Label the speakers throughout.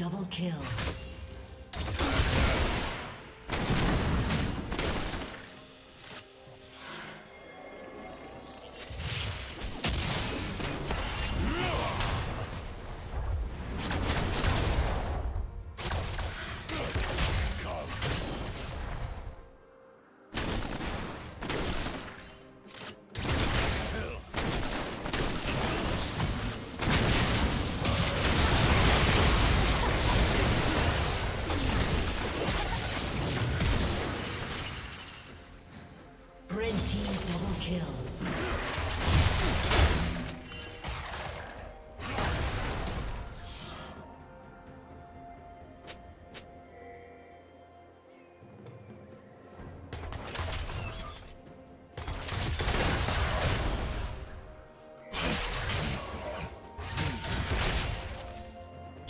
Speaker 1: Double kill.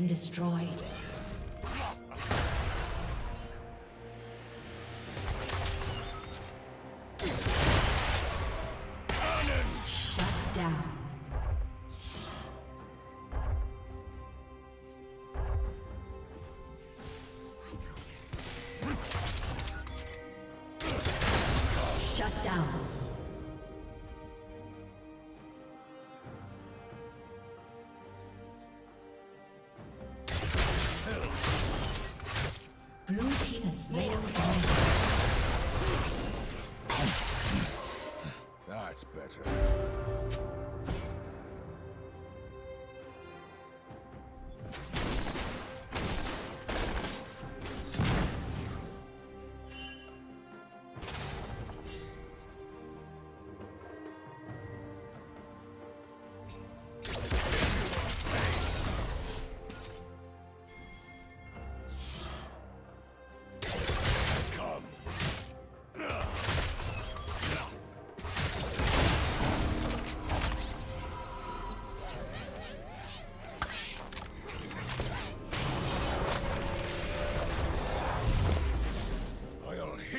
Speaker 1: Been destroyed.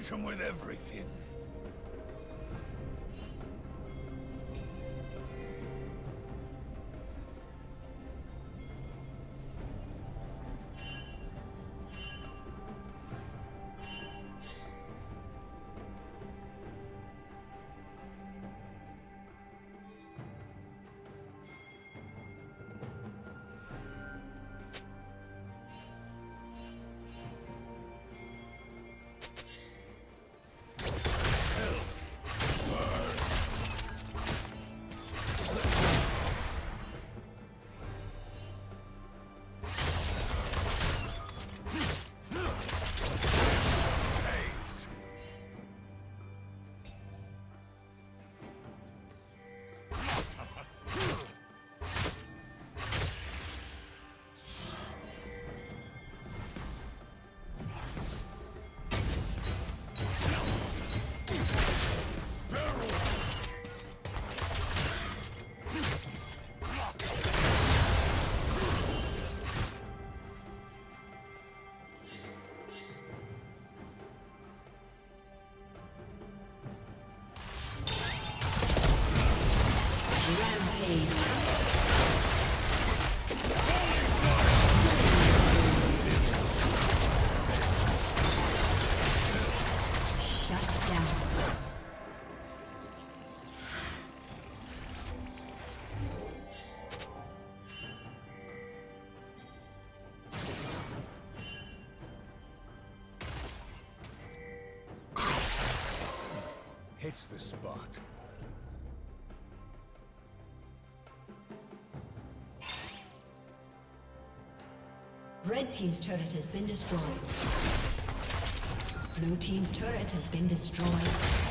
Speaker 2: Hit him with everything. Hits the spot.
Speaker 1: Red Team's turret has been destroyed. Blue Team's turret has been destroyed.